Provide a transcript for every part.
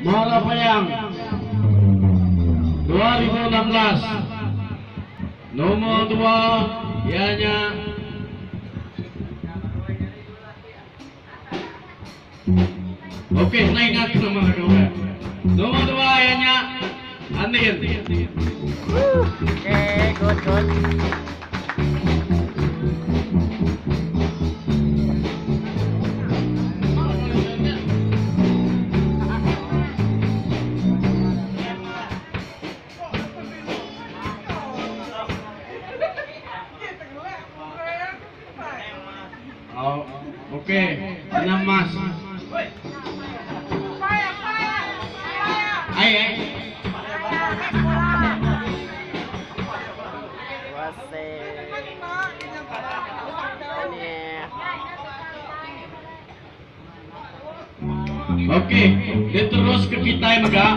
Muara Payang 2016 Nomor 2 Ianya Oke, saya ingat nama kedua. Nomor 2 ianya Andin. Oke, good, good. Oh, oke, enam mas. Ay, ay. Wasik. Ini. Oke, diterus ke kita yang mega.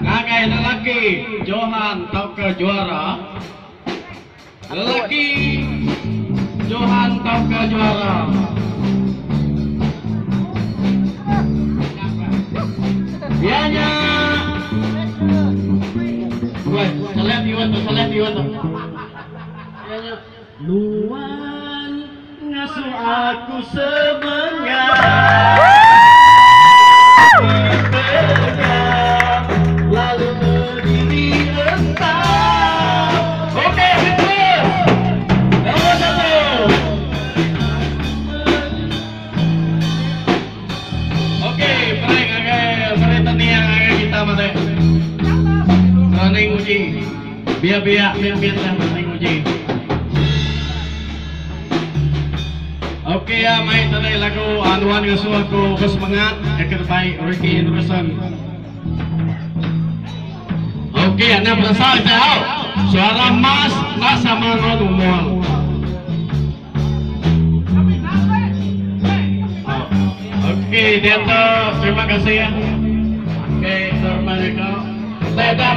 Ngagai lelaki Johan tau ke juara. Lelaki Johan tau ke juara. Dianya. Luan ngasuh aku semangat. Running uji Biar-biar, biar-biar lah running uji Oke ya, main tadi lagu Anuan Gesuh aku bersemangat Yang terbaik Ricky Anderson Oke, anda berasal tahu Suara mas, mas sama non umum Oke, dia tuh terima kasih ya. Oke, terima kasih dah